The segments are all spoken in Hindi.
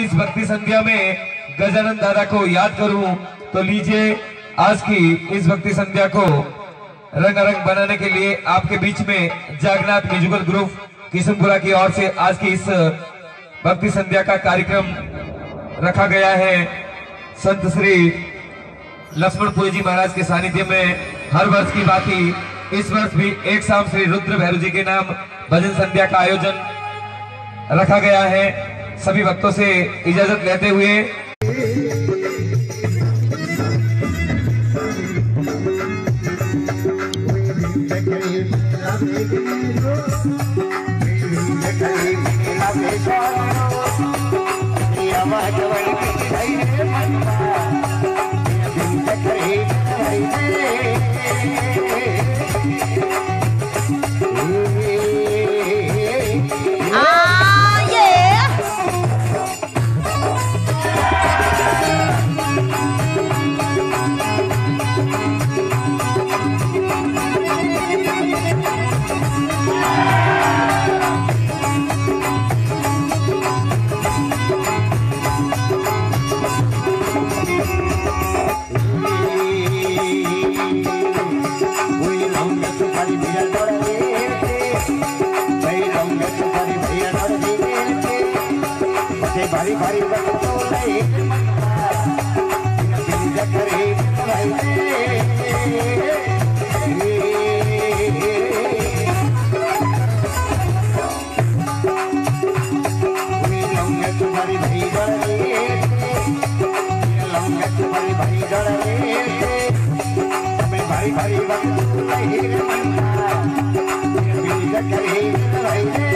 की इस भक्ति संध्या में गजानन दादा को याद करूँ तो लीजिए आज की इस भक्ति संध्या को रंगारंग बनाने के लिए आपके बीच में जागनाथ म्यूजिकल ग्रुप किशनपुरा की ओर से आज की इस भक्ति संध्या का कार्यक्रम रखा गया है। संत श्री लक्ष्मणपुरी जी महाराज के सानिध्य में हर वर्ष की बात ही इस वर्ष भी एक शाम श्री रुद्र भैरू जी के नाम भजन संध्या का आयोजन रखा गया है। सभी भक्तों से इजाज़त लेते हुए भाई भाई भारी भारी वक्त नहीं रे मनता बिल करे भाई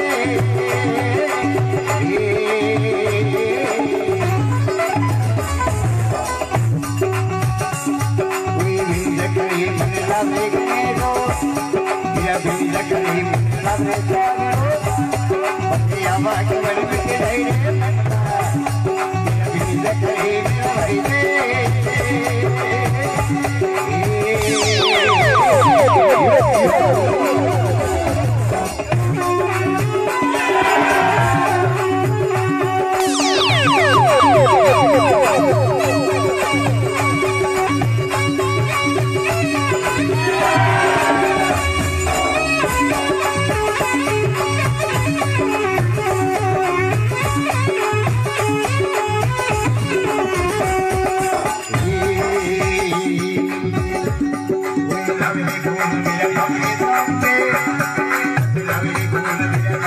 I'm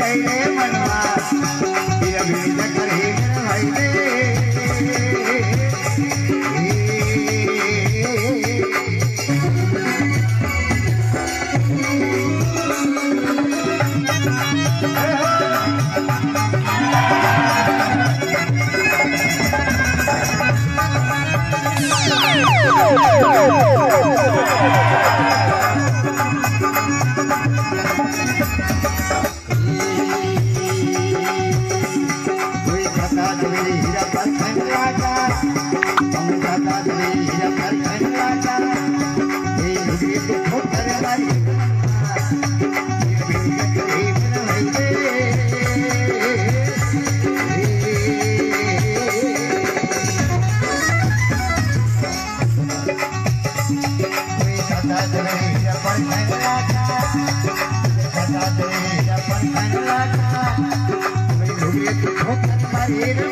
ಮನೆ Ay,